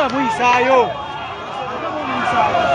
Acabou o ensaio! O ensaio!